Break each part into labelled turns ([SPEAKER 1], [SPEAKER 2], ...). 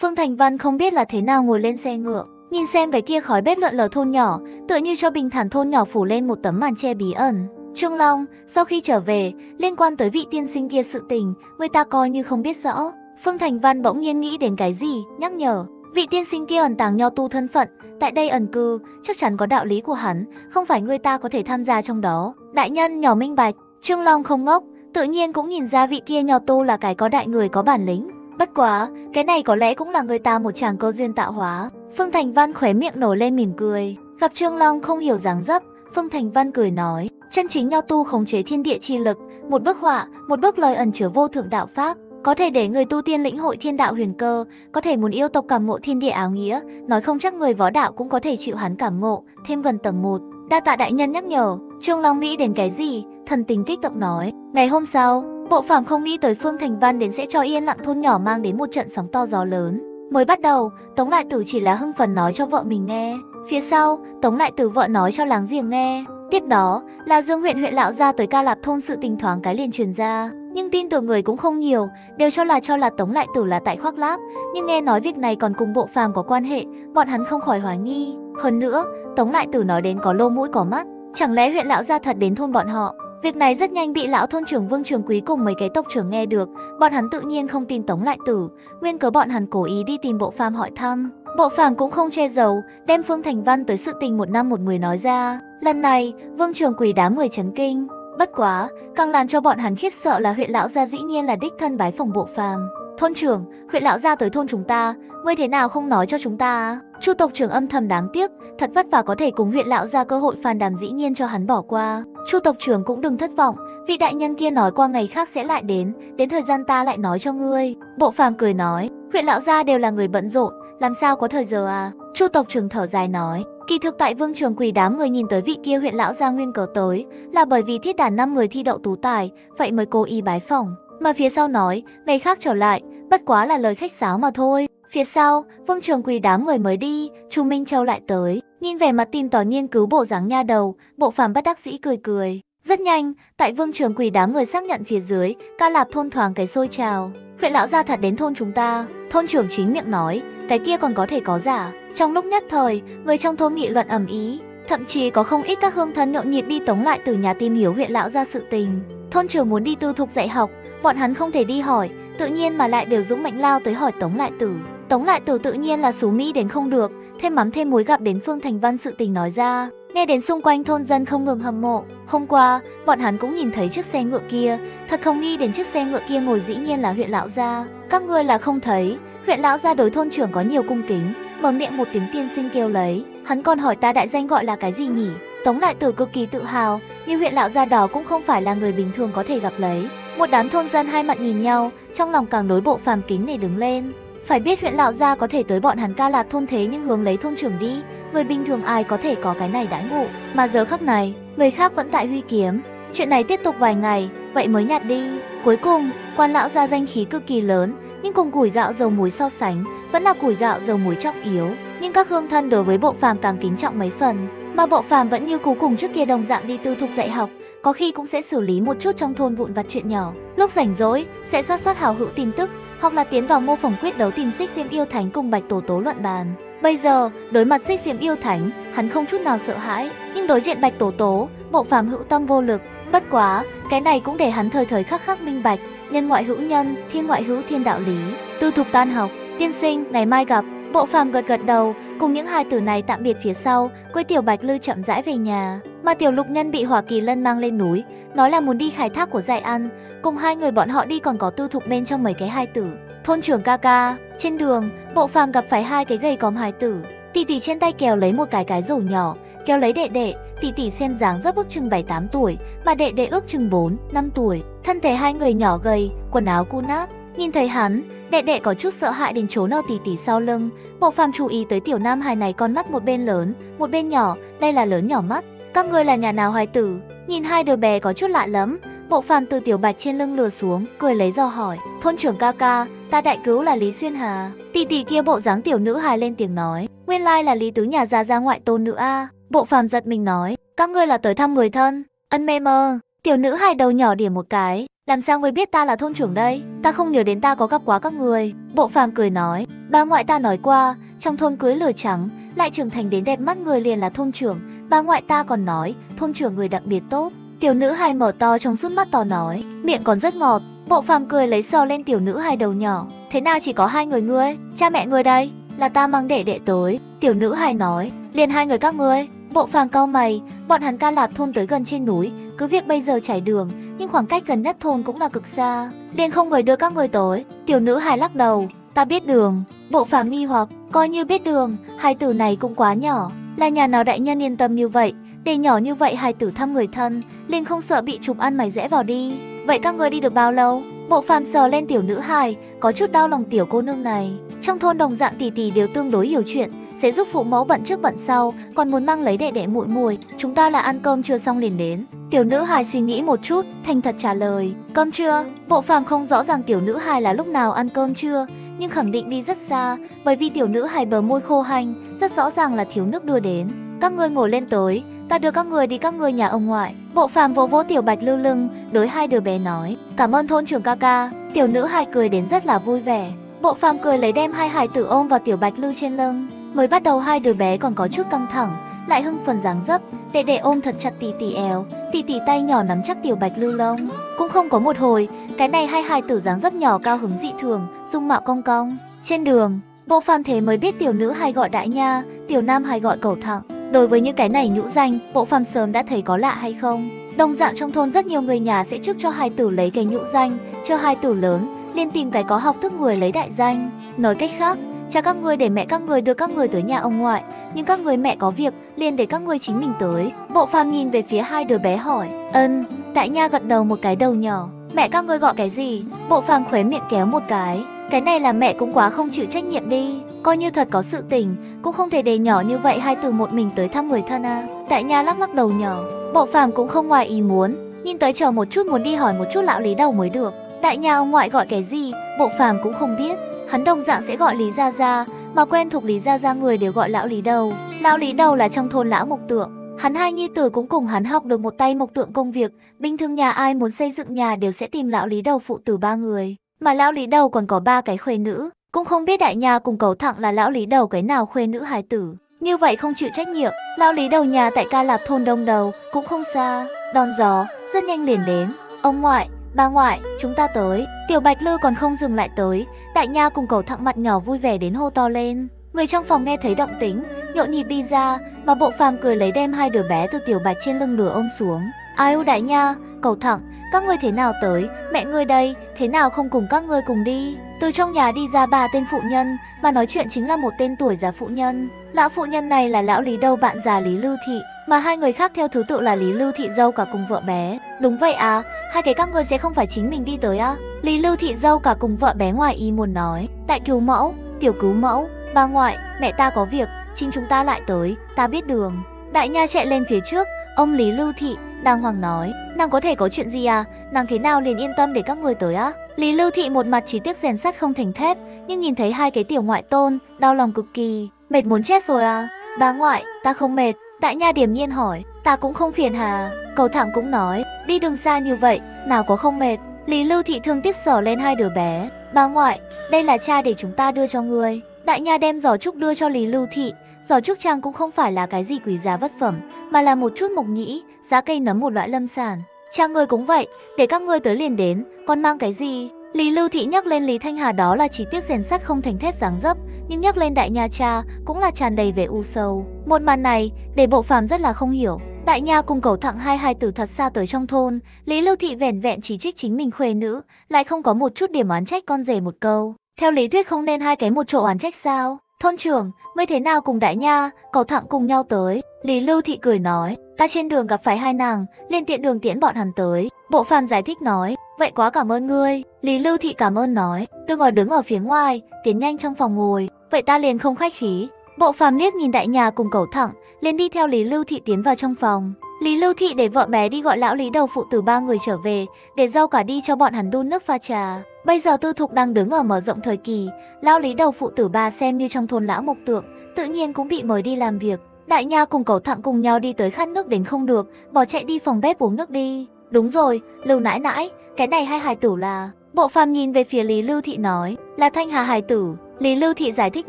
[SPEAKER 1] Phương Thành Văn không biết là thế nào ngồi lên xe ngựa, nhìn xem về kia khói bếp lợn lờ thôn nhỏ, tựa như cho bình thản thôn nhỏ phủ lên một tấm màn che bí ẩn. Trương Long, sau khi trở về, liên quan tới vị tiên sinh kia sự tình, người ta coi như không biết rõ. Phương Thành Văn bỗng nhiên nghĩ đến cái gì, nhắc nhở. Vị tiên sinh kia ẩn tàng nho tu thân phận, tại đây ẩn cư, chắc chắn có đạo lý của hắn, không phải người ta có thể tham gia trong đó. Đại nhân nhỏ minh bạch, Trương Long không ngốc, tự nhiên cũng nhìn ra vị kia nho tu là cái có đại người có bản lĩnh. Bất quá, cái này có lẽ cũng là người ta một chàng câu duyên tạo hóa. Phương Thành Văn khóe miệng nổi lên mỉm cười. Gặp Trương Long không hiểu dáng dấp, Phương Thành Văn cười nói, chân chính nho tu khống chế thiên địa chi lực, một bức họa, một bức lời ẩn chứa vô thượng đạo pháp, có thể để người tu tiên lĩnh hội thiên đạo huyền cơ, có thể muốn yêu tộc cảm ngộ thiên địa áo nghĩa, nói không chắc người võ đạo cũng có thể chịu hắn cảm ngộ, thêm gần tầng một. Đa tạ đại nhân nhắc nhở, Trương Long nghĩ đến cái gì, thần tình kích động nói. Ngày hôm sau, bộ phàm không nghĩ tới Phương Thành Văn đến sẽ cho yên lặng thôn nhỏ mang đến một trận sóng to gió lớn. Mới bắt đầu, Tống Lại Tử chỉ là hưng phần nói cho vợ mình nghe. Phía sau, Tống Lại Tử vợ nói cho láng giềng nghe. Tiếp đó, là Dương huyện huyện lão ra tới ca lạp thôn sự tình thoáng cái liền truyền ra. Nhưng tin tưởng người cũng không nhiều, đều cho là cho là Tống Lại Tử là tại khoác lác. Nhưng nghe nói việc này còn cùng bộ phàm có quan hệ, bọn hắn không khỏi hoài nghi. Hơn nữa, Tống Lại Tử nói đến có lô mũi có mắt. Chẳng lẽ huyện lão gia thật đến thôn bọn họ? Việc này rất nhanh bị lão thôn trưởng Vương Trường Quý cùng mấy cái tộc trưởng nghe được, bọn hắn tự nhiên không tin Tống Lại Tử, nguyên cớ bọn hắn cố ý đi tìm Bộ Phàm hỏi thăm. Bộ Phàm cũng không che giấu, đem Phương Thành Văn tới sự tình một năm một mười nói ra. Lần này, Vương Trường Quý đám người chấn kinh. Bất quá, càng làm cho bọn hắn khiếp sợ là huyện lão gia dĩ nhiên là đích thân bái phòng Bộ Phàm. Thôn trưởng, huyện lão gia tới thôn chúng ta, ngươi thế nào không nói cho chúng ta? Chu tộc trưởng âm thầm đáng tiếc, thật vất vả có thể cùng huyện lão gia cơ hội phàn đàm dĩ nhiên cho hắn bỏ qua. Chu tộc trưởng cũng đừng thất vọng, vị đại nhân kia nói qua ngày khác sẽ lại đến, đến thời gian ta lại nói cho ngươi. Bộ phàm cười nói, huyện lão gia đều là người bận rộn, làm sao có thời giờ à? Chu tộc trưởng thở dài nói, kỳ thực tại vương trường quỳ đám người nhìn tới vị kia huyện lão gia nguyên cớ tới, là bởi vì thiết đàn năm người thi đậu tú tài, vậy mới cố ý bái phỏng. Mà phía sau nói, ngày khác trở lại, bất quá là lời khách sáo mà thôi. Phía sau, Vương Trường Quỳ đám người mới đi, Chu Minh Châu lại tới, nhìn vẻ mặt tin tỏ nghiên cứu bộ dáng nha đầu, bộ phàm bất đắc dĩ cười cười. Rất nhanh, tại Vương Trường Quỳ đám người xác nhận phía dưới, ca lạp thôn thoáng cái xôi trào. Huyện lão gia thật đến thôn chúng ta, thôn trưởng chính miệng nói, cái kia còn có thể có giả. Trong lúc nhất thời, người trong thôn nghị luận ầm ý, thậm chí có không ít các hương thân nhộn nhịp đi tống lại từ nhà tìm hiểu huyện lão gia sự tình. Thôn trưởng muốn đi tư thục dạy học, bọn hắn không thể đi hỏi, tự nhiên mà lại đều dũng mạnh lao tới hỏi Tống Lại Tử. Tống Lại Tử tự nhiên là xú Mỹ đến không được, thêm mắm thêm muối gặp đến Phương Thành Văn sự tình nói ra. Nghe đến xung quanh thôn dân không ngừng hâm mộ, hôm qua, bọn hắn cũng nhìn thấy chiếc xe ngựa kia, thật không nghi đến chiếc xe ngựa kia ngồi dĩ nhiên là huyện lão gia. Các ngươi là không thấy, huyện lão gia đối thôn trưởng có nhiều cung kính, mở miệng một tiếng tiên sinh kêu lấy, hắn còn hỏi ta đại danh gọi là cái gì nhỉ? Tống lại Tử cực kỳ tự hào, như huyện lão gia đó cũng không phải là người bình thường có thể gặp lấy. Một đám thôn dân hai mặt nhìn nhau, trong lòng càng đối bộ phàm kính để đứng lên. Phải biết huyện lão gia có thể tới bọn hắn ca lạc thôn thế nhưng hướng lấy thôn trưởng đi, người bình thường ai có thể có cái này đãi ngộ. Mà giờ khắc này, người khác vẫn tại huy kiếm. Chuyện này tiếp tục vài ngày, vậy mới nhạt đi. Cuối cùng, quan lão gia danh khí cực kỳ lớn, nhưng cùng củi gạo dầu muối so sánh, vẫn là củi gạo dầu muối trọng yếu. Nhưng các hương thân đối với bộ phàm càng kính trọng mấy phần, mà bộ phàm vẫn như cú cùng trước kia đồng dạng đi tư thục dạy học, có khi cũng sẽ xử lý một chút trong thôn vụn vặt chuyện nhỏ. Lúc rảnh rỗi, sẽ soát soát hào hữu tin tức, hoặc là tiến vào mô phỏng quyết đấu tìm xích diêm yêu thánh cùng bạch tổ tố luận bàn. Bây giờ, đối mặt xích diêm yêu thánh, hắn không chút nào sợ hãi, nhưng đối diện bạch tổ tố, bộ phàm hữu tâm vô lực. Bất quá, cái này cũng để hắn thời thời khắc khắc minh bạch, nhân ngoại hữu nhân, thiên ngoại hữu thiên đạo lý. Tư thục tan học, tiên sinh, ngày mai gặp. Bộ phàm gật gật đầu, cùng những hai tử này tạm biệt phía sau, quê tiểu bạch lư chậm rãi về nhà. Mà tiểu lục nhân bị hỏa kỳ lân mang lên núi, nói là muốn đi khai thác của dạy ăn. Cùng hai người bọn họ đi còn có tư thục bên trong mấy cái hai tử. Thôn trưởng ca ca, trên đường, bộ phàm gặp phải hai cái gầy còm hài tử. Tỷ tỷ trên tay kéo lấy một cái cái rổ nhỏ, kéo lấy đệ đệ, tỷ tỷ xem dáng rất ước chừng 7-8 tuổi, mà đệ đệ ước chừng 4, 5 tuổi. Thân thể hai người nhỏ gầy, quần áo cu nát. Nhìn thấy hắn, đệ đệ có chút sợ hãi đến trốn ở tỷ tỷ sau lưng. Bộ phàm chú ý tới tiểu nam hài này con mắt một bên lớn, một bên nhỏ, đây là lớn nhỏ mắt. Các ngươi là nhà nào hoài tử? Nhìn hai đứa bé có chút lạ lắm. Bộ phàm từ tiểu bạch trên lưng lừa xuống, cười lấy do hỏi. Thôn trưởng ca ca, ta đại cứu là Lý Xuyên Hà. Tỷ tỷ kia bộ dáng tiểu nữ hài lên tiếng nói. Nguyên lai là Lý Tứ nhà gia gia ngoại tôn nữ a. Bộ phàm giật mình nói. Các ngươi là tới thăm người thân. Ân mê mơ. Tiểu nữ hài đầu nhỏ điểm một cái. Làm sao người biết ta là thôn trưởng đây? Ta không nhớ đến ta có gặp quá các người. Bộ phàm cười nói, bà ngoại ta nói qua, trong thôn cưới lửa trắng, lại trưởng thành đến đẹp mắt người liền là thôn trưởng. Bà ngoại ta còn nói, thôn trưởng người đặc biệt tốt. Tiểu nữ hài mở to trong suốt mắt to nói, miệng còn rất ngọt. Bộ phàm cười lấy sờ lên tiểu nữ hài đầu nhỏ. Thế nào chỉ có hai người ngươi? Cha mẹ ngươi đây? Là ta mang đệ đệ tới. Tiểu nữ hài nói, liền hai người các ngươi. Bộ phàm cau mày, bọn hắn ca lạp thôn tới gần trên núi, cứ việc bây giờ trải đường, nhưng khoảng cách gần nhất thôn cũng là cực xa. Liền không người đưa các người tới. Tiểu nữ hài lắc đầu, ta biết đường. Bộ phàm nghi hoặc, coi như biết đường, hai từ này cũng quá nhỏ. Là nhà nào đại nhân yên tâm như vậy, để nhỏ như vậy hài tử thăm người thân, liền không sợ bị chụp ăn mày rẽ vào đi. Vậy các người đi được bao lâu? Bộ phàm sờ lên tiểu nữ hài, có chút đau lòng tiểu cô nương này. Trong thôn đồng dạng tỷ tỷ đều tương đối hiểu chuyện, sẽ giúp phụ mẫu bận trước bận sau, còn muốn mang lấy đệ đệ muội muội, chúng ta là ăn cơm chưa xong liền đến. Tiểu nữ hài suy nghĩ một chút, thành thật trả lời, cơm trưa. Bộ phàm không rõ ràng tiểu nữ hài là lúc nào ăn cơm trưa, nhưng khẳng định đi rất xa, bởi vì tiểu nữ hài bờ môi khô hanh, rất rõ ràng là thiếu nước đưa đến. Các ngươi ngồi lên tới, ta đưa các người đi các ngươi nhà ông ngoại. Bộ phàm vỗ vỗ tiểu bạch lưu lưng, đối hai đứa bé nói, cảm ơn thôn trưởng ca ca. Tiểu nữ hài cười đến rất là vui vẻ. Bộ phàm cười lấy đem hai hài tử ôm vào tiểu bạch lưu trên lưng. Mới bắt đầu hai đứa bé còn có chút căng thẳng, lại hưng phần dáng dấp, đệ đệ ôm thật chặt tỷ tỷ éo, tỷ tỷ tay nhỏ nắm chắc tiểu bạch lưu lông. Cũng không có một hồi, cái này hai hài tử dáng dấp nhỏ cao hứng dị thường, dung mạo cong cong. Trên đường, bộ phàm thế mới biết tiểu nữ hay gọi đại nha, tiểu nam hay gọi cầu thẳng. Đối với những cái này nhũ danh, bộ phàm sớm đã thấy có lạ hay không? Đồng dạng trong thôn rất nhiều người nhà sẽ trước cho hai tử lấy cái nhũ danh, cho hai tử lớn, liên tìm cái có học thức người lấy đại danh. Nói cách khác, cha các người để mẹ các người đưa các người tới nhà ông ngoại, nhưng các người mẹ có việc, liền để các người chính mình tới. Bộ phàm nhìn về phía hai đứa bé hỏi, ân, tại nha gật đầu một cái đầu nhỏ, mẹ các người gọi cái gì? Bộ phàm khóe miệng kéo một cái, cái này là mẹ cũng quá không chịu trách nhiệm đi, coi như thật có sự tình, cũng không thể để nhỏ như vậy hai từ một mình tới thăm người thân à. tại nha lắc lắc đầu nhỏ, bộ phàm cũng không ngoài ý muốn, nhìn tới chờ một chút muốn đi hỏi một chút lão lý đầu mới được. Đại nhà ông ngoại gọi cái gì, bộ phàm cũng không biết, hắn đồng dạng sẽ gọi Lý Gia Gia, mà quen thuộc Lý Gia Gia người đều gọi lão Lý Đầu. Lão Lý Đầu là trong thôn lão mộc tượng, hắn hai nhi tử cũng cùng hắn học được một tay mộc tượng công việc, bình thường nhà ai muốn xây dựng nhà đều sẽ tìm lão Lý Đầu phụ tử ba người, mà lão Lý Đầu còn có ba cái khuê nữ, cũng không biết đại nhà cùng cầu thẳng là lão Lý Đầu cái nào khuê nữ hài tử. Như vậy không chịu trách nhiệm, lão Lý Đầu nhà tại ca lạp thôn đông đầu, cũng không xa, đòn gió, rất nhanh liền đến. Ông ngoại, Bà ngoại, chúng ta tới. Tiểu Bạch Lư còn không dừng lại tới. Đại Nha cùng cầu thặng mặt nhỏ vui vẻ đến hô to lên. Người trong phòng nghe thấy động tính, nhộn nhịp đi ra, mà bộ phàm cười lấy đem hai đứa bé từ Tiểu Bạch trên lưng lửa ôm xuống. Ai ưu Đại Nha, cầu thẳng, các ngươi thế nào tới, mẹ ngươi đây, thế nào không cùng các ngươi cùng đi? Từ trong nhà đi ra bà tên phụ nhân, mà nói chuyện chính là một tên tuổi già phụ nhân. Lão phụ nhân này là lão Lý Đâu bạn già Lý Lưu Thị, mà hai người khác theo thứ tự là Lý Lưu Thị dâu cả cùng vợ bé. Đúng vậy à, hai cái các ngươi sẽ không phải chính mình đi tới à? Lý Lưu Thị dâu cả cùng vợ bé ngoài y muốn nói. Đại cứu mẫu, tiểu cứu mẫu, bà ngoại, mẹ ta có việc, chính chúng ta lại tới, ta biết đường. Đại nha chạy lên phía trước, ông Lý Lưu Thị, đàng hoàng nói, nàng có thể có chuyện gì à, nàng thế nào liền yên tâm để các người tới á? Lý Lưu Thị một mặt chỉ tiếc rèn sắt không thành thép, nhưng nhìn thấy hai cái tiểu ngoại tôn, đau lòng cực kỳ, mệt muốn chết rồi à? Bà ngoại, ta không mệt, Đại Nha điểm nhiên hỏi, ta cũng không phiền hà. Cầu thẳng cũng nói, đi đường xa như vậy, nào có không mệt. Lý Lưu Thị thương tiếc sở lên hai đứa bé. Bà ngoại, đây là cha để chúng ta đưa cho ngươi. Đại Nha đem giỏ trúc đưa cho Lý Lưu Thị. Giỏ trúc trang cũng không phải là cái gì quý giá vất phẩm, mà là một chút mộc nhĩ, giá cây nấm một loại lâm sản. Cha ngươi cũng vậy, để các ngươi tới liền đến, còn mang cái gì? Lý Lưu Thị nhắc lên Lý Thanh Hà đó là chỉ tiếc rèn sắt không thành thép dáng dấp, nhưng nhắc lên Đại Nha cha cũng là tràn đầy vẻ u sầu. Một màn này để bộ phàm rất là không hiểu. Đại Nha cùng cầu thẳng hai hai tử thật xa tới trong thôn, Lý Lưu Thị vẻn vẹn chỉ trích chính mình khuê nữ, lại không có một chút điểm oán trách con rể một câu. Theo lý thuyết không nên hai cái một chỗ oán trách sao? Thôn trưởng, mới thế nào cùng Đại Nha, cầu thẳng cùng nhau tới? Lý Lưu Thị cười nói, ta trên đường gặp phải hai nàng, lên tiện đường tiễn bọn hắn tới. Bộ phàm giải thích nói, vậy quá cảm ơn ngươi. Lý Lưu Thị cảm ơn nói, đừng ở đứng ở phía ngoài, tiến nhanh trong phòng ngồi. Vậy ta liền không khách khí. Bộ phàm liếc nhìn đại nhà cùng cầu thẳng, liền đi theo Lý Lưu Thị tiến vào trong phòng. Lý Lưu Thị để vợ bé đi gọi lão Lý đầu phụ tử ba người trở về, để rau cả đi cho bọn hắn đun nước pha trà. Bây giờ tư thục đang đứng ở mở rộng thời kỳ, lão Lý đầu phụ tử ba xem như trong thôn lão mộc tượng, tự nhiên cũng bị mời đi làm việc. Đại nha cùng cầu thẳng cùng nhau đi tới khát nước đến không được, bỏ chạy đi phòng bếp uống nước đi. Đúng rồi, Lưu nãi nãi, cái này hai hài tử là... Bộ phàm nhìn về phía Lý Lưu Thị nói, là Thanh Hà hài tử. Lý Lưu Thị giải thích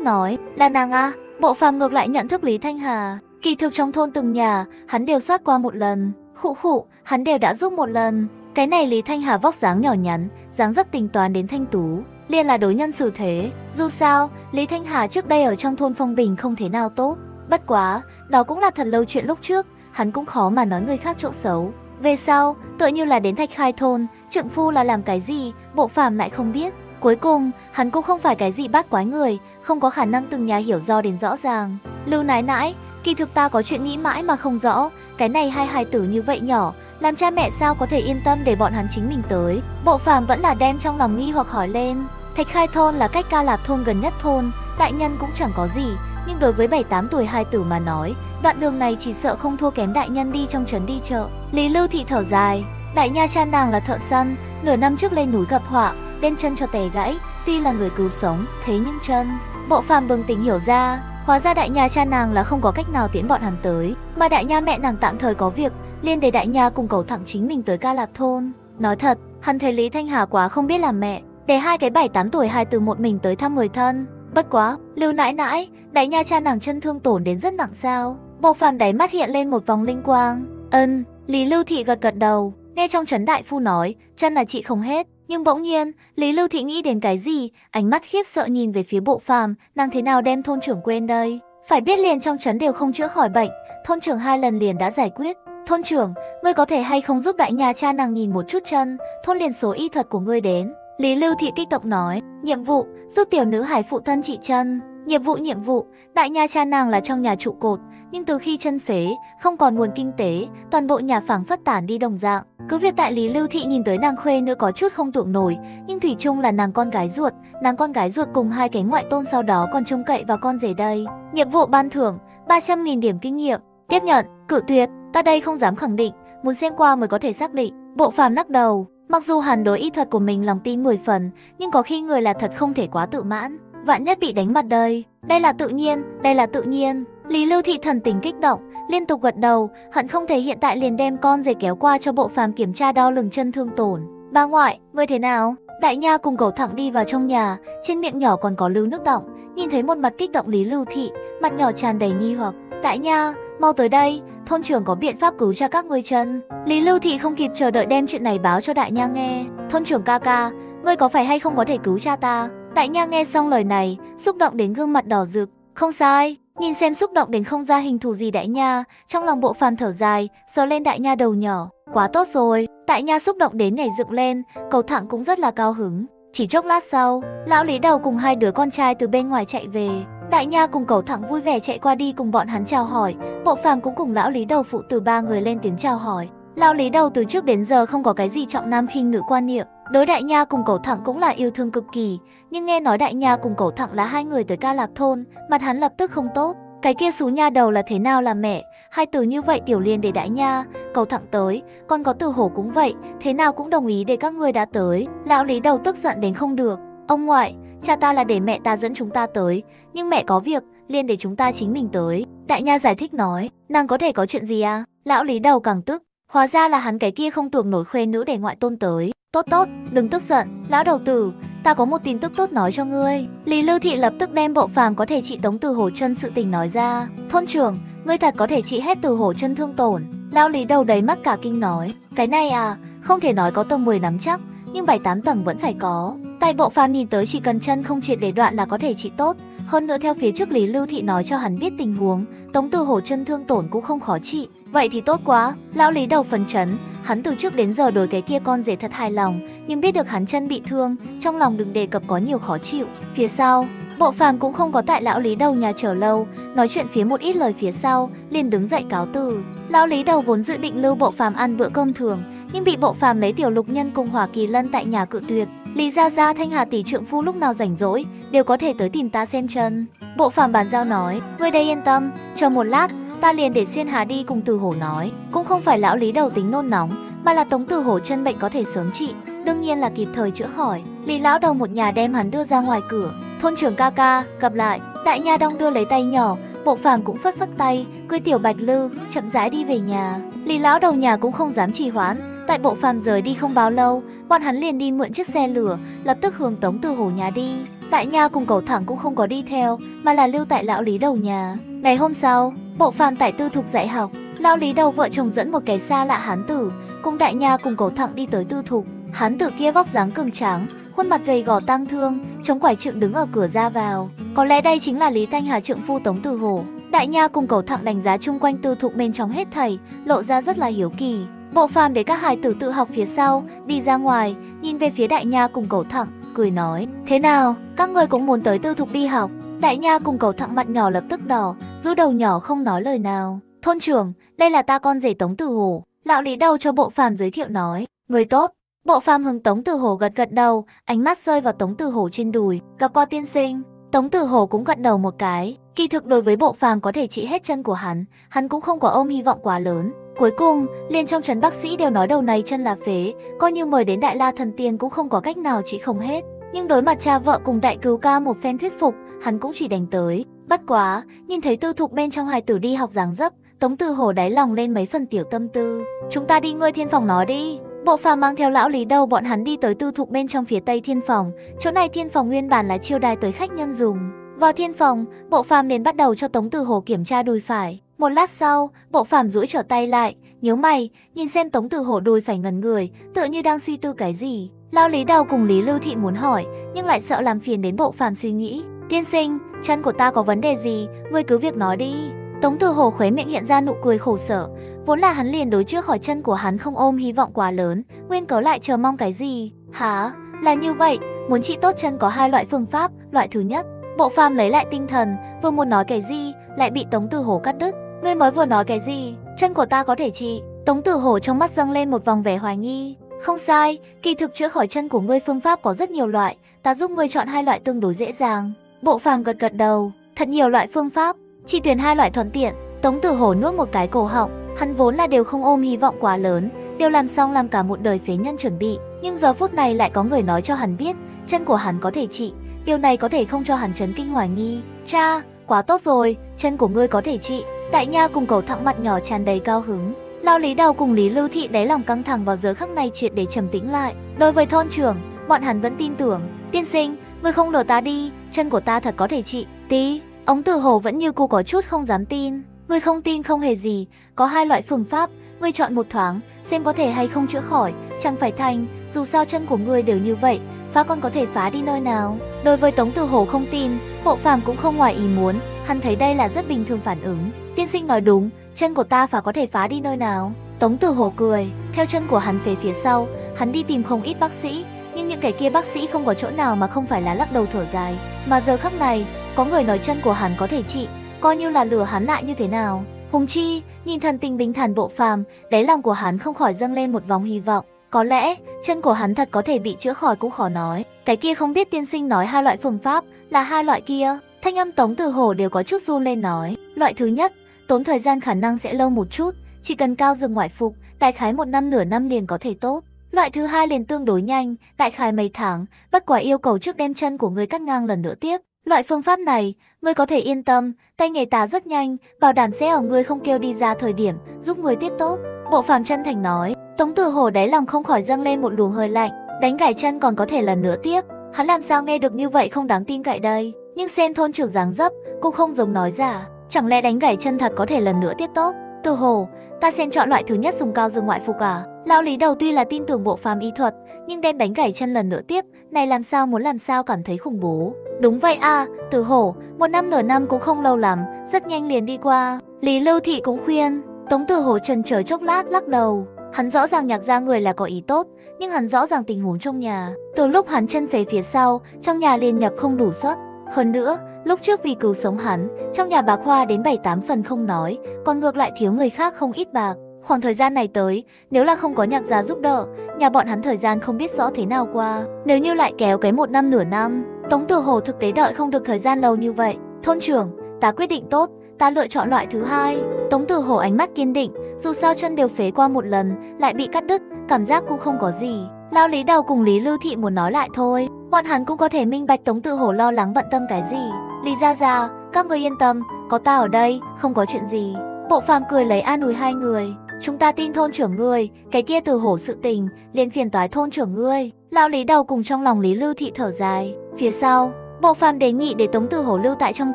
[SPEAKER 1] nói, là nàng a. Bộ phàm ngược lại nhận thức Lý Thanh Hà. Kỳ thực trong thôn từng nhà, hắn đều soát qua một lần. Khụ khụ, hắn đều đã giúp một lần. Cái này Lý Thanh Hà vóc dáng nhỏ nhắn, dáng rất tình toán đến thanh tú, liền là đối nhân xử thế. Dù sao, Lý Thanh Hà trước đây ở trong thôn Phong Bình không thế nào tốt. Bất quá, đó cũng là thật lâu chuyện lúc trước, hắn cũng khó mà nói người khác chỗ xấu. Về sau, tựa như là đến thạch khai thôn, trượng phu là làm cái gì, bộ phàm lại không biết. Cuối cùng, hắn cũng không phải cái gì bác quái người, không có khả năng từng nhà hiểu do đến rõ ràng. Lưu nãi nãi, kỳ thực ta có chuyện nghĩ mãi mà không rõ, cái này hai hài tử như vậy nhỏ, làm cha mẹ sao có thể yên tâm để bọn hắn chính mình tới. Bộ phàm vẫn là đem trong lòng nghi hoặc hỏi lên. Thạch khai thôn là cách ca lạp thôn gần nhất thôn, đại nhân cũng chẳng có gì, nhưng đối với 7-8 tuổi hai tử mà nói, đoạn đường này chỉ sợ không thua kém đại nhân đi trong trấn đi chợ. Lý Lưu Thị thở dài, đại nha cha nàng là thợ săn, nửa năm trước lên núi gặp họa, đem chân cho tè gãy, tuy là người cứu sống, thế nhưng chân. Bộ phàm bừng tỉnh hiểu ra, hóa ra đại nha cha nàng là không có cách nào tiễn bọn hắn tới, mà đại nha mẹ nàng tạm thời có việc, liên để đại nha cùng cầu thẳng chính mình tới ca lạp thôn. Nói thật, hắn thấy Lý Thanh Hà quá không biết làm mẹ, để hai cái 7-8 tuổi hai từ một mình tới thăm người thân. Bất quá, Lưu nãi nãi, đại nha cha nàng chân thương tổn đến rất nặng sao? Bộ phàm đáy mắt hiện lên một vòng linh quang. Ân, Lý Lưu Thị gật gật đầu, nghe trong trấn đại phu nói, chân là chị không hết. Nhưng bỗng nhiên, Lý Lưu Thị nghĩ đến cái gì, ánh mắt khiếp sợ nhìn về phía bộ phàm, nàng thế nào đem thôn trưởng quên đây? Phải biết liền trong trấn đều không chữa khỏi bệnh, thôn trưởng hai lần liền đã giải quyết. Thôn trưởng, ngươi có thể hay không giúp đại nhà cha nàng nhìn một chút chân, thôn liền số y thuật của ngươi đến. Lý Lưu Thị kích động nói, nhiệm vụ, giúp tiểu nữ hải phụ thân trị chân. Nhiệm vụ nhiệm vụ, đại nha cha nàng là trong nhà trụ cột, nhưng từ khi chân phế, không còn nguồn kinh tế, toàn bộ nhà phảng phất tản đi đồng dạng. Cứ việc tại Lý Lưu Thị nhìn tới nàng khuê nữa có chút không tưởng nổi, nhưng Thủy chung là nàng con gái ruột, nàng con gái ruột cùng hai cái ngoại tôn sau đó còn trông cậy vào con rể đây. Nhiệm vụ ban thưởng, 300.000 điểm kinh nghiệm, tiếp nhận, cự tuyệt, ta đây không dám khẳng định, muốn xem qua mới có thể xác định. Bộ phàm lắc đầu, mặc dù hẳn đối y thuật của mình lòng tin 10 phần, nhưng có khi người là thật không thể quá tự mãn vạn nhất bị đánh mặt đời. Đây là tự nhiên, đây là tự nhiên. Lý Lưu Thị thần tình kích động, liên tục gật đầu, hận không thể hiện tại liền đem con rể kéo qua cho bộ phàm kiểm tra đo lường chân thương tổn. Bà ngoại, ngươi thế nào? Đại nha cùng cậu thẳng đi vào trong nhà, trên miệng nhỏ còn có lưu nước động, nhìn thấy một mặt kích động Lý Lưu Thị, mặt nhỏ tràn đầy nghi hoặc. Đại nha, mau tới đây, thôn trưởng có biện pháp cứu cho các ngươi chân. Lý Lưu Thị không kịp chờ đợi đem chuyện này báo cho đại nha nghe. Thôn trưởng ca ca, ngươi có phải hay không có thể cứu cha ta? Đại nha nghe xong lời này, xúc động đến gương mặt đỏ rực. Không sai, nhìn xem xúc động đến không ra hình thù gì đại nha, trong lòng bộ phàm thở dài, sờ lên đại nha đầu nhỏ. Quá tốt rồi, đại nha xúc động đến nhảy dựng lên, cầu thẳng cũng rất là cao hứng. Chỉ chốc lát sau, lão lý đầu cùng hai đứa con trai từ bên ngoài chạy về. Đại nha cùng cầu thẳng vui vẻ chạy qua đi cùng bọn hắn chào hỏi, bộ phàm cũng cùng lão lý đầu phụ từ ba người lên tiếng chào hỏi. Lão lý đầu từ trước đến giờ không có cái gì trọng nam khinh nữ quan niệm, Đối đại nha cùng cầu thẳng cũng là yêu thương cực kỳ, nhưng nghe nói đại nha cùng cẩu thẳng là hai người tới ca lạp thôn, mặt hắn lập tức không tốt. Cái kia xú nha đầu là thế nào là mẹ, hai từ như vậy tiểu liên để đại nha, cầu thẳng tới, còn có từ hổ cũng vậy, thế nào cũng đồng ý để các người đã tới. Lão lý đầu tức giận đến không được, ông ngoại, cha ta là để mẹ ta dẫn chúng ta tới, nhưng mẹ có việc, liên để chúng ta chính mình tới. Đại nha giải thích nói, nàng có thể có chuyện gì à? Lão lý đầu càng tức, hóa ra là hắn cái kia không tưởng nổi khuê nữ để ngoại tôn tới. Tốt tốt, đừng tức giận, lão đầu tử, ta có một tin tức tốt nói cho ngươi. Lý Lưu Thị lập tức đem bộ phàm có thể trị tống từ hổ chân sự tình nói ra. Thôn trưởng, ngươi thật có thể trị hết từ hổ chân thương tổn. Lão Lý đầu đầy mắc cả kinh nói, cái này à, không thể nói có tầng 10 nắm chắc, nhưng 7-8 tầng vẫn phải có. Tại bộ phàm nhìn tới chỉ cần chân không triệt để đoạn là có thể trị tốt. Hơn nữa theo phía trước Lý Lưu Thị nói cho hắn biết tình huống, tống từ hổ chân thương tổn cũng không khó trị. Vậy thì tốt quá, lão Lý đầu phấn chấn, Hắn từ trước đến giờ đối cái kia con rể thật hài lòng, nhưng biết được hắn chân bị thương, trong lòng đừng đề cập có nhiều khó chịu. Phía sau, Bộ phàm cũng không có tại lão lý đầu nhà chờ lâu, nói chuyện phía một ít lời phía sau, liền đứng dậy cáo từ. Lão lý đầu vốn dự định lưu bộ phàm ăn bữa cơm thường, nhưng bị bộ phàm lấy tiểu lục nhân cùng hỏa kỳ lân tại nhà cự tuyệt. Lý Gia Gia Thanh Hà tỷ trượng phu lúc nào rảnh rỗi, đều có thể tới tìm ta xem chân. Bộ phàm bàn giao nói, ngươi đây yên tâm, chờ một lát, Ta liền để Xuyên Hà đi cùng Từ Hổ nói, cũng không phải lão lý đầu tính nôn nóng, mà là Tống Từ Hổ chân bệnh có thể sớm trị, đương nhiên là kịp thời chữa khỏi. Lý lão đầu một nhà đem hắn đưa ra ngoài cửa, thôn trưởng ca ca, gặp lại, đại nha đông đưa lấy tay nhỏ, bộ phàm cũng phất phất tay, cưới tiểu bạch lư, chậm rãi đi về nhà. Lý lão đầu nhà cũng không dám trì hoãn, Tại bộ phàm rời đi không bao lâu, bọn hắn liền đi mượn chiếc xe lửa, lập tức hướng Tống Từ Hổ nhà đi. Tại nhà cùng cầu thẳng cũng không có đi theo, mà là lưu tại lão lý đầu nhà. Ngày hôm sau, bộ phàm tại tư thục dạy học, lão lý đầu vợ chồng dẫn một cái xa lạ hán tử, cùng đại nha cùng cầu thẳng đi tới tư thục. Hán tử kia vóc dáng cường tráng, khuôn mặt gầy gò tang thương, chống quải trượng đứng ở cửa ra vào. Có lẽ đây chính là Lý Thanh Hà trượng phu Tống Từ Hổ. Đại nha cùng cầu thẳng đánh giá chung quanh tư thục bên trong hết thảy, lộ ra rất là hiếu kỳ. Bộ phàm để các hài tử tự học phía sau, đi ra ngoài, nhìn về phía đại nha cùng cầu thẳng, cười nói, thế nào, các người cũng muốn tới tư thục đi học. Đại nha cùng cầu thẳng mặt nhỏ lập tức đỏ, rũ đầu nhỏ không nói lời nào. Thôn trưởng, đây là ta con rể Tống Tử Hồ. Lão lý đầu cho bộ phàm giới thiệu nói, người tốt. Bộ phàm hứng Tống Tử Hồ gật gật đầu, ánh mắt rơi vào Tống Tử Hồ trên đùi, gặp qua tiên sinh. Tống Tử Hồ cũng gật đầu một cái, kỳ thực đối với bộ phàm có thể trị hết chân của hắn, hắn cũng không có ôm hy vọng quá lớn. Cuối cùng, liền trong trấn bác sĩ đều nói đầu này chân là phế, coi như mời đến Đại La Thần Tiên cũng không có cách nào trị không hết. Nhưng đối mặt cha vợ cùng đại cứu ca một phen thuyết phục, hắn cũng chỉ đánh tới. Bất quá, nhìn thấy tư thục bên trong hài tử đi học dáng dấp, Tống Từ Hồ đáy lòng lên mấy phần tiểu tâm tư. Chúng ta đi ngươi thiên phòng nó đi. Bộ phàm mang theo lão lý đâu bọn hắn đi tới tư thục bên trong phía tây thiên phòng. Chỗ này thiên phòng nguyên bản là chiêu đài tới khách nhân dùng. Vào thiên phòng, bộ phàm liền bắt đầu cho Tống Từ Hồ kiểm tra đùi phải. Một lát sau, bộ phàm duỗi trở tay lại, nhíu mày, nhìn xem Tống Từ Hổ đùi phải ngẩn người, tựa như đang suy tư cái gì. Lao Lý Đào cùng Lý Lưu Thị muốn hỏi, nhưng lại sợ làm phiền đến bộ phàm suy nghĩ. Tiên sinh, chân của ta có vấn đề gì, ngươi cứ việc nói đi. Tống Từ Hổ khuấy miệng hiện ra nụ cười khổ sở, vốn là hắn liền đối trước hỏi chân của hắn không ôm hy vọng quá lớn, nguyên cớ lại chờ mong cái gì? Hả? Là như vậy, muốn trị tốt chân có hai loại phương pháp, loại thứ nhất, bộ phàm lấy lại tinh thần, vừa muốn nói cái gì, lại bị Tống Từ Hổ cắt đứt. Ngươi mới vừa nói cái gì? Chân của ta có thể trị. Tống Tử Hổ trong mắt dâng lên một vòng vẻ hoài nghi. Không sai, kỳ thực chữa khỏi chân của ngươi phương pháp có rất nhiều loại, ta giúp ngươi chọn hai loại tương đối dễ dàng. Bộ phàm gật gật đầu, thật nhiều loại phương pháp, chỉ tuyển hai loại thuận tiện. Tống Tử Hổ nuốt một cái cổ họng, hắn vốn là đều không ôm hy vọng quá lớn, đều làm xong làm cả một đời phế nhân chuẩn bị, nhưng giờ phút này lại có người nói cho hắn biết, chân của hắn có thể trị, điều này có thể không cho hắn chấn kinh hoài nghi. Cha, quá tốt rồi, chân của ngươi có thể trị, tại Nha cùng cầu thẳng mặt nhỏ tràn đầy cao hứng. Lao Lý Đào cùng Lý Lưu Thị đáy lòng căng thẳng vào giờ khắc này triệt để trầm tĩnh lại. Đối với thôn trưởng, bọn hắn vẫn tin tưởng. Tiên sinh, ngươi không lừa ta đi, chân của ta thật có thể trị. Tí, ống tử hồ vẫn như cô có chút không dám tin. Ngươi không tin không hề gì, có hai loại phương pháp, ngươi chọn một thoáng, xem có thể hay không chữa khỏi, chẳng phải thành, dù sao chân của ngươi đều như vậy, phá con có thể phá đi nơi nào. Đối với Tống Tử Hồ không tin, Bộ Phàm cũng không ngoài ý muốn, hắn thấy đây là rất bình thường phản ứng. Tiên sinh nói đúng, chân của ta phải có thể phá đi nơi nào. Tống Tử Hổ cười, theo chân của hắn về phía sau, hắn đi tìm không ít bác sĩ, nhưng những kẻ kia bác sĩ không có chỗ nào mà không phải là lắc đầu thở dài. Mà giờ khắc này, có người nói chân của hắn có thể trị, coi như là lừa hắn lại như thế nào. Hùng chi, nhìn thần tình bình thản bộ phàm, đáy lòng của hắn không khỏi dâng lên một vòng hy vọng. Có lẽ, chân của hắn thật có thể bị chữa khỏi cũng khó nói. Cái kia không biết tiên sinh nói hai loại phương pháp, là hai loại kia. Thanh âm Tống Tử Hổ đều có chút run lên nói. Loại thứ nhất, tốn thời gian khả năng sẽ lâu một chút, chỉ cần cao dừng ngoại phục, đại khái một năm nửa năm liền có thể tốt. Loại thứ hai liền tương đối nhanh, đại khái mấy tháng, bất quả yêu cầu trước đem chân của người cắt ngang lần nữa tiếp. Loại phương pháp này, ngươi có thể yên tâm, tay nghề ta rất nhanh, bảo đảm sẽ ở ngươi không kêu đi ra thời điểm, giúp ngươi tiếp tốt. Bộ phàm chân thành nói, Tống Tử Hổ đáy lòng không khỏi dâng lên một luồng hơi lạnh, đánh gãy chân còn có thể lần nữa tiếp. Hắn làm sao nghe được như vậy không đáng tin cậy đây, nhưng xem thôn trưởng dáng dấp, cũng không giống nói giả. Chẳng lẽ đánh gãy chân thật có thể lần nữa tiếp tốt? Từ hồ, ta xem chọn loại thứ nhất dùng cao dương ngoại phục à? Lão lý đầu tuy là tin tưởng bộ phàm y thuật, nhưng đem đánh gãy chân lần nữa tiếp, này làm sao muốn làm sao cảm thấy khủng bố. Đúng vậy à, từ hổ, một năm nửa năm cũng không lâu lắm, rất nhanh liền đi qua. Lý Lưu Thị cũng khuyên, Tống Từ Hổ trần chờ chốc lát lắc đầu. Hắn rõ ràng nhạc ra người là có ý tốt, nhưng hắn rõ ràng tình huống trong nhà. Từ lúc hắn chân về phía sau, trong nhà liền nhập không đủ suất. Hơn nữa, Lúc trước vì cứu sống hắn, trong nhà bà khoa đến 7-8 phần không nói, còn ngược lại thiếu người khác không ít bạc. Khoảng thời gian này tới, nếu là không có nhạc gia giúp đỡ, nhà bọn hắn thời gian không biết rõ thế nào qua. Nếu như lại kéo cái một năm nửa năm, Tống Tử Hồ thực tế đợi không được thời gian lâu như vậy. Thôn trưởng, ta quyết định tốt, ta lựa chọn loại thứ hai. Tống Tử Hồ ánh mắt kiên định, dù sao chân đều phế qua một lần, lại bị cắt đứt, cảm giác cũng không có gì. Lao Lý Đào cùng Lý Lưu Thị muốn nói lại thôi, bọn hắn cũng có thể minh bạch Tống Tử Hổ lo lắng bận tâm cái gì. Lý Gia Gia, các người yên tâm, có ta ở đây, không có chuyện gì. Bộ phàm cười lấy an ủi hai người. chúng ta tin thôn trưởng ngươi, cái kia từ hổ sự tình, liền phiền toái thôn trưởng ngươi. Lão Lý đầu cùng trong lòng Lý Lưu Thị thở dài. Phía sau, Bộ phàm đề nghị để Tống Tử Hổ lưu tại trong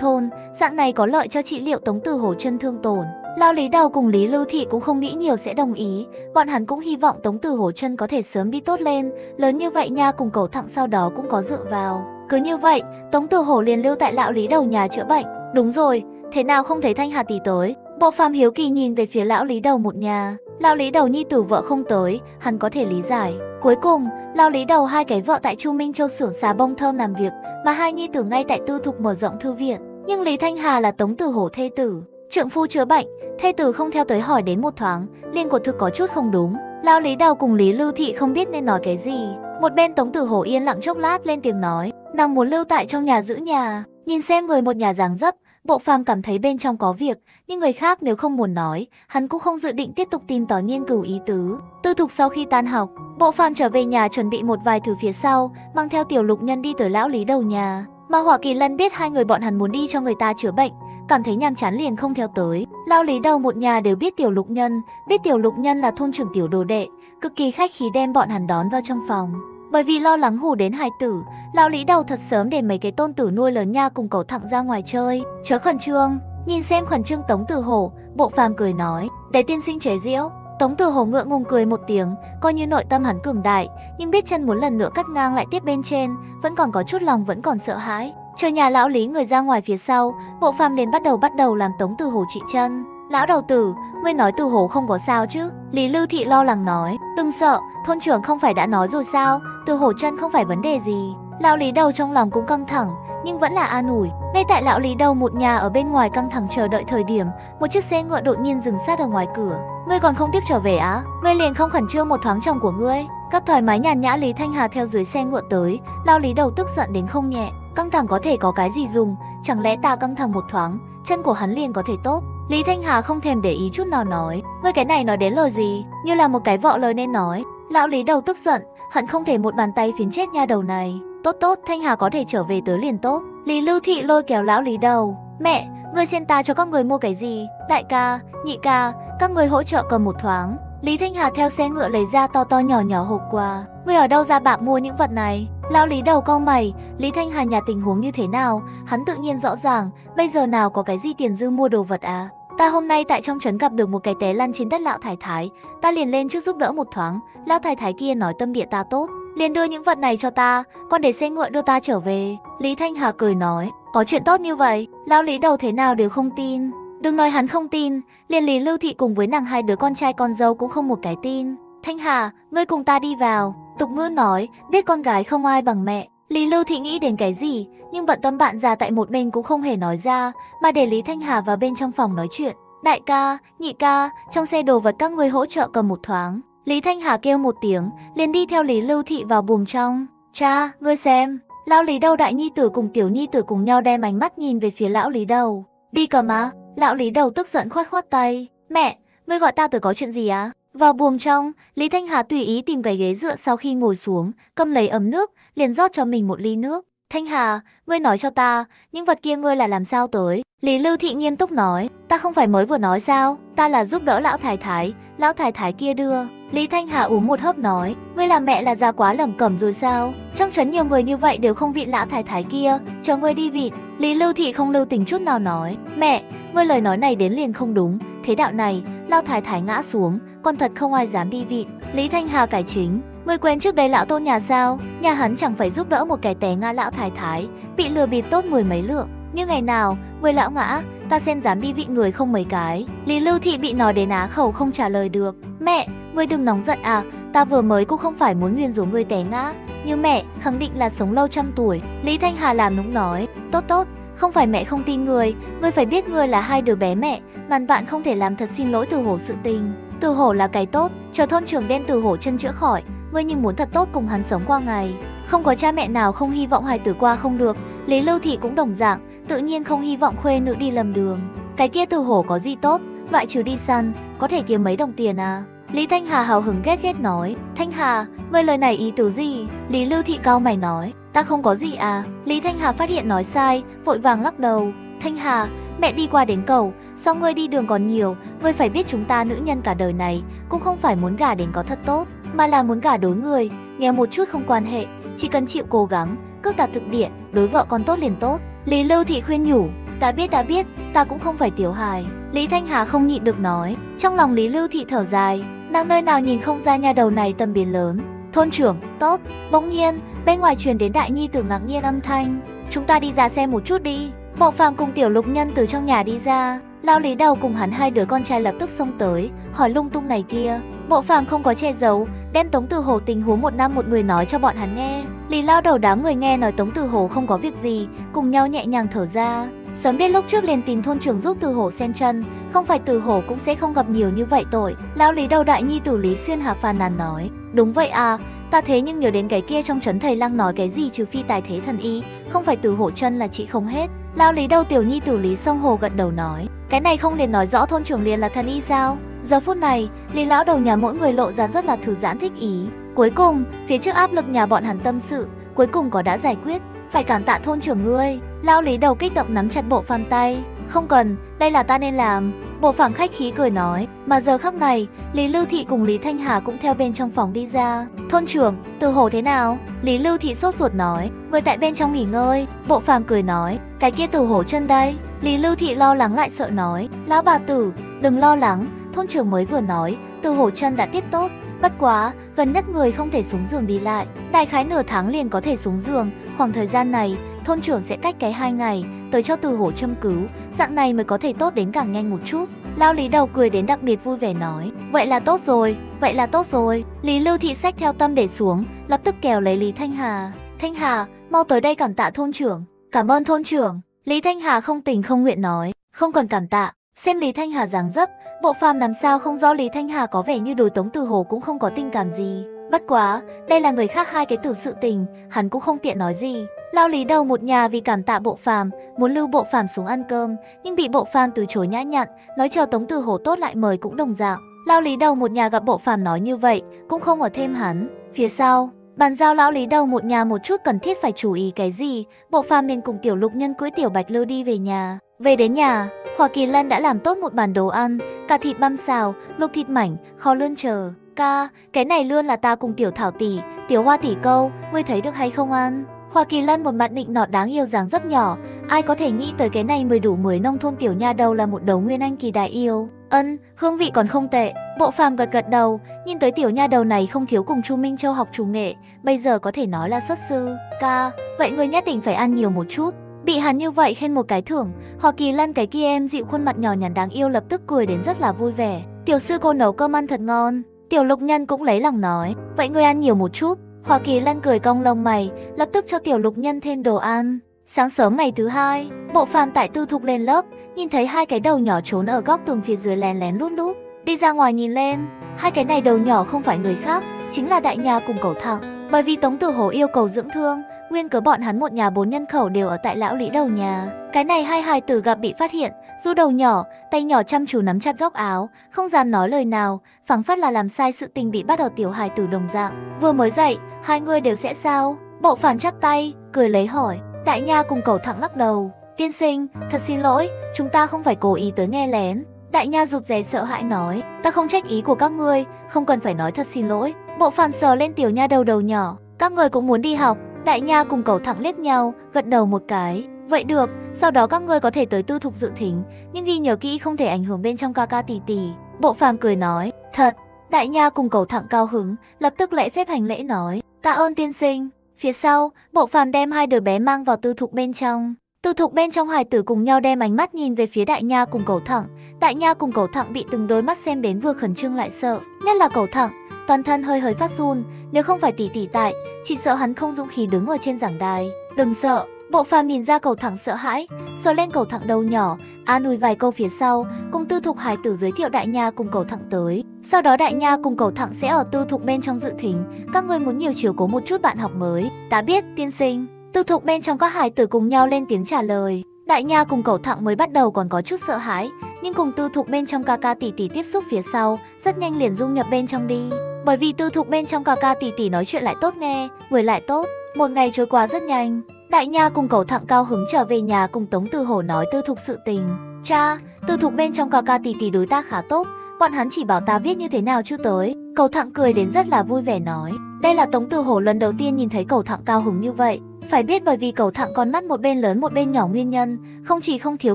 [SPEAKER 1] thôn, dạng này có lợi cho trị liệu Tống Tử Hổ chân thương tổn. Lão Lý Đầu cùng Lý Lưu Thị cũng không nghĩ nhiều sẽ đồng ý, bọn hắn cũng hy vọng Tống Tử Hổ chân có thể sớm đi tốt lên, lớn như vậy nha cùng cầu thẳng sau đó cũng có dựa vào. Cứ như vậy, Tống Tử Hổ liền lưu tại lão Lý Đầu nhà chữa bệnh. Đúng rồi, thế nào không thấy Thanh Hà tỷ tới? Bộ phàm hiếu kỳ nhìn về phía lão Lý Đầu một nhà. Lão Lý Đầu nhi tử vợ không tới, hắn có thể lý giải. Cuối cùng, lão Lý Đầu hai cái vợ tại Chu Minh Châu xưởng xà bông thơm làm việc, mà hai nhi tử ngay tại tư thục mở rộng thư viện. Nhưng Lý Thanh Hà là Tống Tử Hổ thê tử, trượng phu chữa bệnh, thê tử không theo tới hỏi đến một thoáng, liên của thực có chút không đúng. Lão Lý Đào cùng Lý Lưu Thị không biết nên nói cái gì. Một bên Tống Tử Hổ yên lặng chốc lát lên tiếng nói, nàng muốn lưu tại trong nhà giữ nhà, nhìn xem người một nhà dáng dấp, Bộ phàm cảm thấy bên trong có việc, nhưng người khác nếu không muốn nói, hắn cũng không dự định tiếp tục tìm tòi nghiên cứu ý tứ. Tư thục sau khi tan học, bộ phàm trở về nhà chuẩn bị một vài thứ phía sau, mang theo tiểu lục nhân đi tới lão lý đầu nhà. Mà Hỏa Kỳ Lân biết hai người bọn hắn muốn đi cho người ta chữa bệnh, cảm thấy nhàm chán liền không theo tới. Lão lý đầu một nhà đều biết tiểu lục nhân, biết tiểu lục nhân là thôn trưởng tiểu đồ đệ, cực kỳ khách khí đem bọn hắn đón vào trong phòng. Bởi vì lo lắng hù đến hài tử, lão lý đầu thật sớm để mấy cái tôn tử nuôi lớn nha cùng cậu thẳng ra ngoài chơi. Chớ khẩn trương, nhìn xem khẩn trương Tống Tử Hổ, bộ phàm cười nói, để tiên sinh chế diễu. Tống Tử Hổ ngượng ngùng cười một tiếng, coi như nội tâm hắn cường đại, nhưng biết chân muốn lần nữa cắt ngang lại tiếp bên trên, vẫn còn có chút lòng vẫn còn sợ hãi. Chờ nhà lão lý người ra ngoài phía sau, bộ phàm liền bắt đầu bắt đầu làm Tống Tử Hổ trị chân. Lão đầu tử, ngươi nói Tử Hổ không có sao chứ? Lý Lưu Thị lo lắng nói, đừng sợ, thôn trưởng không phải đã nói rồi sao, Từ Hổ chân không phải vấn đề gì. Lão Lý đầu trong lòng cũng căng thẳng, nhưng vẫn là an ủi. Ngay tại lão Lý đầu một nhà ở bên ngoài căng thẳng chờ đợi thời điểm, một chiếc xe ngựa đột nhiên dừng sát ở ngoài cửa. Ngươi còn không tiếp trở về á? Ngươi liền không khẩn trương một thoáng chồng của ngươi? Các thoải mái nhàn nhã Lý Thanh Hà theo dưới xe ngựa tới, lão Lý đầu tức giận đến không nhẹ. Căng thẳng có thể có cái gì dùng? Chẳng lẽ ta căng thẳng một thoáng, chân của hắn liền có thể tốt? Lý Thanh Hà không thèm để ý chút nào nói, ngươi cái này nói đến lời gì, như là một cái vọ lời nên nói. Lão Lý đầu tức giận, hận không thể một bàn tay phiến chết nha đầu này. Tốt tốt, Thanh Hà có thể trở về tới liền tốt. Lý Lưu Thị lôi kéo lão Lý đầu. Mẹ, ngươi xin ta cho các người mua cái gì? Đại ca, nhị ca, các người hỗ trợ cầm một thoáng. Lý Thanh Hà theo xe ngựa lấy ra to to nhỏ nhỏ hộp quà. Ngươi ở đâu ra bạc mua những vật này? Lão Lý đầu cau mày, Lý Thanh Hà nhà tình huống như thế nào? Hắn tự nhiên rõ ràng, bây giờ nào có cái gì tiền dư mua đồ vật à? Ta hôm nay tại trong trấn gặp được một cái té lăn trên đất lão thái thái, ta liền lên trước giúp đỡ một thoáng. Lão thái thái kia nói tâm địa ta tốt, liền đưa những vật này cho ta, còn để xe ngựa đưa ta trở về. Lý Thanh Hà cười nói, có chuyện tốt như vậy, lão lý đầu thế nào đều không tin. Đừng nói hắn không tin, liền Lý Lưu Thị cùng với nàng hai đứa con trai con dâu cũng không một cái tin. Thanh Hà, ngươi cùng ta đi vào. Tục ngữ nói, biết con gái không ai bằng mẹ. Lý Lưu Thị nghĩ đến cái gì, nhưng bận tâm bạn già tại một bên cũng không hề nói ra, mà để Lý Thanh Hà vào bên trong phòng nói chuyện. Đại ca, nhị ca, trong xe đồ vật các ngươi hỗ trợ cầm một thoáng. Lý Thanh Hà kêu một tiếng, liền đi theo Lý Lưu Thị vào buồng trong. Cha, ngươi xem. Lão Lý đầu đại nhi tử cùng tiểu nhi tử cùng nhau đem ánh mắt nhìn về phía lão Lý đầu. Đi cầm á. Lão Lý đầu tức giận khoát khoát tay. Mẹ, ngươi gọi ta tử có chuyện gì á? Vào buồng trong, Lý Thanh Hà tùy ý tìm cái ghế dựa sau khi ngồi xuống, cầm lấy ấm nước, liền rót cho mình một ly nước. Thanh Hà, ngươi nói cho ta, những vật kia ngươi là làm sao tới? Lý Lưu Thị nghiêm túc nói, ta không phải mới vừa nói sao, ta là giúp đỡ lão thái thái, lão thái thái kia đưa. Lý Thanh Hà uống một hớp nói, ngươi làm mẹ là già quá lẩm cẩm rồi sao? Trong trấn nhiều người như vậy đều không vị lão thái thái kia, chờ ngươi đi vịt. Lý Lưu Thị không lưu tình chút nào nói, mẹ, ngươi lời nói này đến liền không đúng, thế đạo này, lão thái thái ngã xuống, con thật không ai dám đi vị Lý Thanh Hà cải chính, người quen trước đây lão tôn nhà sao? Nhà hắn chẳng phải giúp đỡ một kẻ té ngã lão thái thái, bị lừa bịp tốt mười mấy lượng. Nhưng ngày nào, người lão ngã, ta xem dám đi vị người không mấy cái. Lý Lưu Thị bị nói đến á khẩu không trả lời được. Mẹ, ngươi đừng nóng giận à, ta vừa mới cũng không phải muốn nguyên rủa ngươi té ngã. Như mẹ, khẳng định là sống lâu trăm tuổi. Lý Thanh Hà làm nũng nói, tốt tốt, không phải mẹ không tin người, ngươi phải biết ngươi là hai đứa bé mẹ, ngàn bạn không thể làm thật xin lỗi từ hổ sự tình. Từ hổ là cái tốt, chờ thôn trưởng đem từ hổ chân chữa khỏi, ngươi nhưng muốn thật tốt cùng hắn sống qua ngày. Không có cha mẹ nào không hy vọng hài tử qua không được, Lý Lưu Thị cũng đồng dạng, tự nhiên không hy vọng khuê nữ đi lầm đường. Cái kia từ hổ có gì tốt, loại trừ đi săn, có thể kiếm mấy đồng tiền à. Lý Thanh Hà hào hứng ghét ghét nói, Thanh Hà, ngươi lời này ý tứ gì? Lý Lưu Thị cao mày nói, ta không có gì à. Lý Thanh Hà phát hiện nói sai, vội vàng lắc đầu. Thanh Hà, mẹ đi qua đến cầu, sao ngươi đi đường còn nhiều, Ngươi phải biết chúng ta nữ nhân cả đời này cũng không phải muốn gả đến có thật tốt, mà là muốn gả đối người, nghèo một chút không quan hệ, chỉ cần chịu cố gắng, cước đạt thực địa, đối vợ con tốt liền tốt. Lý Lưu Thị khuyên nhủ, ta biết ta biết, ta cũng không phải tiểu hài. Lý Thanh Hà không nhịn được nói, trong lòng Lý Lưu Thị thở dài, nàng nơi nào nhìn không ra nhà đầu này tầm biến lớn. Thôn trưởng, tốt, bỗng nhiên, bên ngoài truyền đến đại nhi tử ngạc nhiên âm thanh, chúng ta đi ra xem một chút đi. Mộ Phàm cùng Tiểu Lục Nhân từ trong nhà đi ra, Lão Lý Đầu cùng hắn hai đứa con trai lập tức xông tới, hỏi lung tung này kia. Mộ Phàm không có che giấu, đem Tống Từ Hồ tình huống một năm một người nói cho bọn hắn nghe. Lý Lao Đầu đám người nghe nói Tống Từ Hồ không có việc gì, cùng nhau nhẹ nhàng thở ra. Sớm biết lúc trước liền tìm thôn trưởng giúp Từ Hồ xem chân, không phải Từ Hồ cũng sẽ không gặp nhiều như vậy tội. Lão Lý Đầu đại nhi tử Lý Xuyên Hà phàn nàn nói, đúng vậy à, Ta thế nhưng nhớ đến cái kia trong trấn thầy lang nói cái gì trừ phi tài thế thần y, không phải từ hổ chân là chị không hết. Lão lý đầu tiểu nhi tử lý sông hồ gật đầu nói, cái này không liền nói rõ thôn trưởng liền là thần y sao? Giờ phút này, lý lão đầu nhà mỗi người lộ ra rất là thư giãn thích ý. Cuối cùng, phía trước áp lực nhà bọn hắn tâm sự, cuối cùng có đã giải quyết, phải cảm tạ thôn trưởng ngươi. Lao lý đầu kích động nắm chặt bộ phàm tay, không cần, đây là ta nên làm. Bộ phàm khách khí cười nói, mà giờ khắc này, Lý Lưu Thị cùng Lý Thanh Hà cũng theo bên trong phòng đi ra. Thôn trưởng, từ hồ thế nào? Lý Lưu Thị sốt ruột nói, người tại bên trong nghỉ ngơi. Bộ phàm cười nói, cái kia từ hổ chân đây. Lý Lưu Thị lo lắng lại sợ nói, lão bà tử, đừng lo lắng, thôn trưởng mới vừa nói, từ hổ chân đã tiếp tốt. Bất quá, gần nhất người không thể xuống giường đi lại, đại khái nửa tháng liền có thể xuống giường, khoảng thời gian này, thôn trưởng sẽ cách cái hai ngày, tới cho từ hổ châm cứu, dạng này mới có thể tốt đến càng nhanh một chút. Lao Lý đầu cười đến đặc biệt vui vẻ nói, vậy là tốt rồi, vậy là tốt rồi. Lý Lưu Thị sách theo tâm để xuống, lập tức kéo lấy Lý Thanh Hà. Thanh Hà, mau tới đây cảm tạ thôn trưởng. Cảm ơn thôn trưởng. Lý Thanh Hà không tình không nguyện nói, không cần cảm tạ. Xem Lý Thanh Hà dáng dấp, bộ phàm làm sao không rõ Lý Thanh Hà có vẻ như đối tống từ hồ cũng không có tình cảm gì. Bất quá, đây là người khác hai cái từ sự tình, hắn cũng không tiện nói gì. Lao lý đầu một nhà vì cảm tạ bộ phàm, muốn lưu bộ phàm xuống ăn cơm, nhưng bị bộ phàm từ chối nhã nhặn, nói chờ Tống Từ hồ tốt lại mời cũng đồng dạng. Lao lý đầu một nhà gặp bộ phàm nói như vậy, cũng không ở thêm hắn. Phía sau, bàn giao lão lý đầu một nhà một chút cần thiết phải chú ý cái gì, bộ phàm nên cùng tiểu lục nhân cưới tiểu bạch lưu đi về nhà. Về đến nhà, Hoa Kỳ Lân đã làm tốt một bàn đồ ăn, cả thịt băm xào, lục thịt mảnh, kho lươn chờ. Ca, cái này luôn là ta cùng tiểu thảo tỷ, tiểu hoa tỷ câu, ngươi thấy được hay không ăn? Hoa Kỳ Lân một mặt nịnh nọt đáng yêu dáng rất nhỏ, ai có thể nghĩ tới cái này mới đủ mới nông thôn tiểu nha đầu là một đầu nguyên anh kỳ đại yêu. Ân, hương vị còn không tệ. Bộ phàm gật gật đầu, nhìn tới tiểu nha đầu này không thiếu cùng Chu Minh Châu học chủ nghệ, bây giờ có thể nói là xuất sư. Ca, vậy người nhất định phải ăn nhiều một chút. Bị hắn như vậy khen một cái thưởng, Hoa Kỳ Lân cái kia em dịu khuôn mặt nhỏ nhắn đáng yêu lập tức cười đến rất là vui vẻ. Tiểu sư cô nấu cơm ăn thật ngon. Tiểu Lục Nhân cũng lấy lòng nói, vậy người ăn nhiều một chút. Hoa Kỳ Lân cười cong lông mày, lập tức cho Tiểu Lục Nhân thêm đồ ăn. Sáng sớm ngày thứ hai, bộ phàm tại tư thục lên lớp, nhìn thấy hai cái đầu nhỏ trốn ở góc tường phía dưới lén lén lút lút. Đi ra ngoài nhìn lên, hai cái này đầu nhỏ không phải người khác, chính là đại nhà cùng cầu thẳng. Bởi vì Tống Tử Hồ yêu cầu dưỡng thương, nguyên cớ bọn hắn một nhà bốn nhân khẩu đều ở tại lão lý đầu nhà. Cái này hai hài tử gặp bị phát hiện, du đầu nhỏ, tay nhỏ chăm chú nắm chặt góc áo, không dám nói lời nào, phảng phất là làm sai sự tình bị bắt ở tiểu hài tử đồng dạng. Vừa mới dậy, hai người đều sẽ sao? Bộ phản chắp tay, cười lấy hỏi. Đại nha cùng cầu thẳng lắc đầu. Tiên sinh, thật xin lỗi, chúng ta không phải cố ý tới nghe lén. Đại nha rụt rè sợ hãi nói, ta không trách ý của các ngươi, không cần phải nói thật xin lỗi. Bộ phản sờ lên tiểu nha đầu đầu nhỏ, các người cũng muốn đi học. Đại nha cùng cầu thẳng liếc nhau, gật đầu một cái. Vậy được, sau đó các ngươi có thể tới tư thục dự thính, nhưng ghi nhớ kỹ không thể ảnh hưởng bên trong ca ca tỷ tỷ. Bộ phàm cười nói, thật. Đại nha cùng cầu thẳng cao hứng, lập tức lễ phép hành lễ nói, tạ ơn tiên sinh. Phía sau, bộ phàm đem hai đứa bé mang vào tư thục bên trong. Tư thục bên trong hài tử cùng nhau đem ánh mắt nhìn về phía đại nha cùng cầu thẳng. Đại nha cùng cầu thẳng bị từng đôi mắt xem đến vừa khẩn trương lại sợ, nhất là cầu thẳng, toàn thân hơi hơi phát run, nếu không phải tỷ tỷ tại, chỉ sợ hắn không dũng khí đứng ở trên giảng đài. Đừng sợ, bộ phàm nhìn ra cầu thẳng sợ hãi, sờ lên cầu thẳng đầu nhỏ, an ủi vài câu phía sau, cùng tư thục Hải tử giới thiệu đại nha cùng cầu thẳng tới. Sau đó đại nha cùng cầu thẳng sẽ ở tư thục bên trong dự thính, các ngươi muốn nhiều chiều cố một chút bạn học mới. Ta biết, tiên sinh. Tư thục bên trong các Hải tử cùng nhau lên tiếng trả lời. Đại nha cùng cầu thẳng mới bắt đầu còn có chút sợ hãi, nhưng cùng tư thục bên trong ca ca tỷ tỷ tiếp xúc phía sau, rất nhanh liền dung nhập bên trong đi. Bởi vì tư thục bên trong ca ca tỷ tỷ nói chuyện lại tốt nghe, người lại tốt, một ngày trôi qua rất nhanh. Đại nha cùng cầu thẳng cao hứng trở về nhà cùng Tống Tư Hổ nói tư thục sự tình. Cha, Tư thục bên trong ca ca tỷ tỷ đối ta khá tốt, bọn hắn chỉ bảo ta viết như thế nào chưa tới. Cầu thẳng cười đến rất là vui vẻ nói. Đây là Tống Từ Hổ lần đầu tiên nhìn thấy cầu thẳng cao hứng như vậy. Phải biết bởi vì cầu thẳng con mắt một bên lớn một bên nhỏ nguyên nhân, không chỉ không thiếu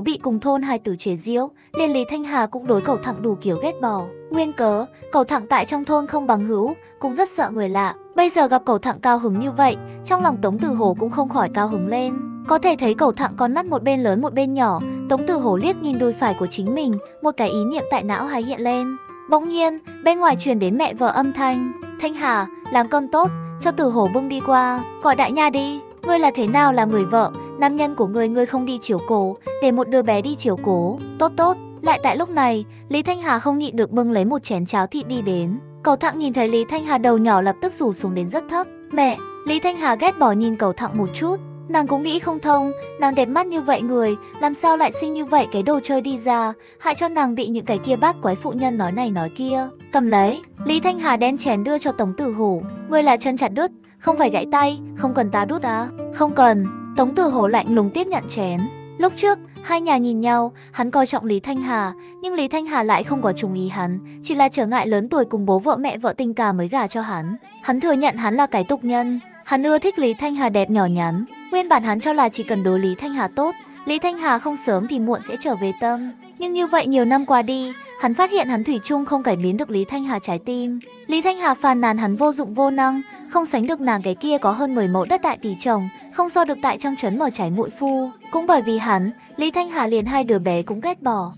[SPEAKER 1] bị cùng thôn hai tử chế diễu, nên Lý Thanh Hà cũng đối cầu thẳng đủ kiểu ghét bỏ. Nguyên cớ, cầu thẳng tại trong thôn không bằng hữu, cũng rất sợ người lạ. Bây giờ gặp cầu thẳng cao hứng như vậy, trong lòng Tống tử Hổ cũng không khỏi cao hứng lên. Có thể thấy cầu thẳng con mắt một bên lớn một bên nhỏ, Tống tử Hổ liếc nhìn đùi phải của chính mình, một cái ý niệm tại não hay hiện lên. Bỗng nhiên, bên ngoài truyền đến mẹ vợ âm thanh, Thanh Hà, làm cơm tốt, cho tử Hổ bưng đi qua, gọi đại nha đi. Ngươi là thế nào là người vợ, nam nhân của ngươi ngươi không đi chiếu cố, để một đứa bé đi chiếu cố, tốt tốt. Lại tại lúc này, Lý Thanh Hà không nhịn được bưng lấy một chén cháo thịt đi đến. Cầu Thặng nhìn thấy Lý Thanh Hà đầu nhỏ lập tức rủ xuống đến rất thấp. Mẹ, Lý Thanh Hà ghét bỏ nhìn cầu Thặng một chút, Nàng cũng nghĩ không thông, nàng đẹp mắt như vậy người, làm sao lại sinh như vậy cái đồ chơi đi ra, hại cho nàng bị những cái kia bác quái phụ nhân nói này nói kia. Cầm lấy, Lý Thanh Hà đen chén đưa cho Tống Tử Hổ, người là chân chặt đứt, không phải gãy tay, không cần ta đút á. Không cần, Tống Tử Hổ lạnh lùng tiếp nhận chén. Lúc trước, hai nhà nhìn nhau, hắn coi trọng Lý Thanh Hà, nhưng Lý Thanh Hà lại không có trùng ý hắn, chỉ là trở ngại lớn tuổi cùng bố vợ mẹ vợ tình cả mới gả cho hắn. Hắn thừa nhận hắn là cái tục nhân, hắn ưa thích Lý Thanh Hà đẹp nhỏ nhắn, Nguyên bản hắn cho là chỉ cần đối Lý Thanh Hà tốt, Lý Thanh Hà không sớm thì muộn sẽ trở về tâm. Nhưng như vậy nhiều năm qua đi, hắn phát hiện hắn thủy chung không cải biến được Lý Thanh Hà trái tim. Lý Thanh Hà phàn nàn hắn vô dụng vô năng, không sánh được nàng cái kia có hơn 10 mẫu đất tại tỷ chồng, không so được tại trong trấn mở trái mũi phu. Cũng bởi vì hắn, Lý Thanh Hà liền hai đứa bé cũng ghét bỏ.